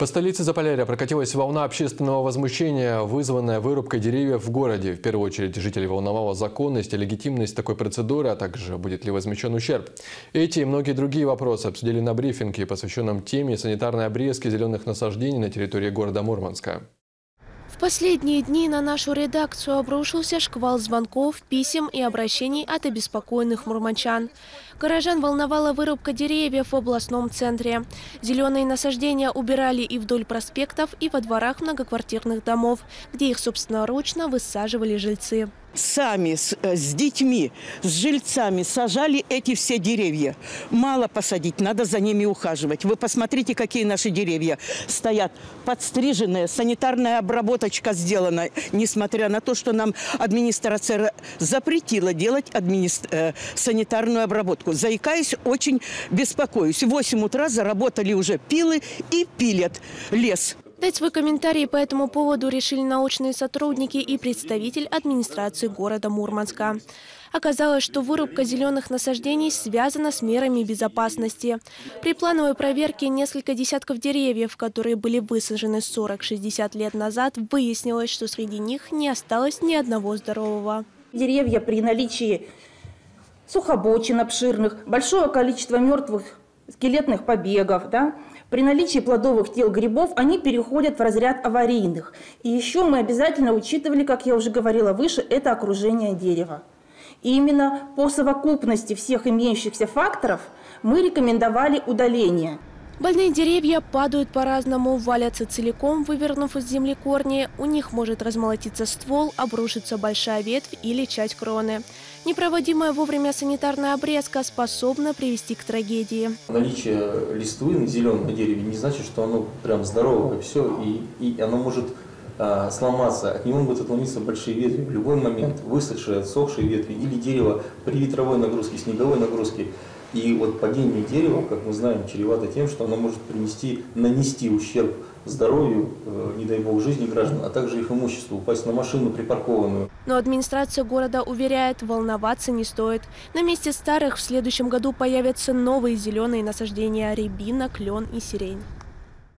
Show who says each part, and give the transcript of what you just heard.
Speaker 1: По столице Заполярья прокатилась волна общественного возмущения, вызванная вырубкой деревьев в городе. В первую очередь жителей волновала законность и легитимность такой процедуры, а также будет ли возмещен ущерб. Эти и многие другие вопросы обсудили на брифинге, посвященном теме санитарной обрезки зеленых насаждений на территории города Мурманска
Speaker 2: последние дни на нашу редакцию обрушился шквал звонков, писем и обращений от обеспокоенных мурманчан. Горожан волновала вырубка деревьев в областном центре. Зеленые насаждения убирали и вдоль проспектов, и во дворах многоквартирных домов, где их собственноручно высаживали жильцы
Speaker 3: сами с, э, с детьми, с жильцами сажали эти все деревья. Мало посадить, надо за ними ухаживать. Вы посмотрите, какие наши деревья стоят. Подстриженные, санитарная обработочка сделана, несмотря на то, что нам администрация запретила делать администр... э, санитарную обработку. Заикаюсь, очень беспокоюсь. В 8 утра заработали уже пилы и пилят лес.
Speaker 2: Дать свой комментарий по этому поводу решили научные сотрудники и представитель администрации города Мурманска. Оказалось, что вырубка зеленых насаждений связана с мерами безопасности. При плановой проверке несколько десятков деревьев, которые были высажены 40-60 лет назад, выяснилось, что среди них не осталось ни одного здорового.
Speaker 4: Деревья при наличии сухобочин обширных, большое количество мертвых скелетных побегов, да, при наличии плодовых тел грибов они переходят в разряд аварийных. И еще мы обязательно учитывали, как я уже говорила выше, это окружение дерева. И именно по совокупности всех имеющихся факторов мы рекомендовали удаление.
Speaker 2: Больные деревья падают по-разному, валятся целиком, вывернув из земли корни. У них может размолотиться ствол, обрушиться большая ветвь или часть кроны. Непроводимая вовремя санитарная обрезка способна привести к трагедии.
Speaker 5: Наличие листвы на зеленом дереве не значит, что оно прям здоровое, все, и, и оно может а, сломаться, от него могут отломиться большие ветви в любой момент, высохшие, отсохшие ветви или дерево при ветровой нагрузке, снеговой нагрузке. И вот падение дерева, как мы знаем, чревато тем, что оно может принести, нанести ущерб здоровью, э, не дай бог, жизни граждан, а также их имуществу, упасть на машину припаркованную.
Speaker 2: Но администрация города уверяет, волноваться не стоит. На месте старых в следующем году появятся новые зеленые насаждения – рябина, клен и сирень.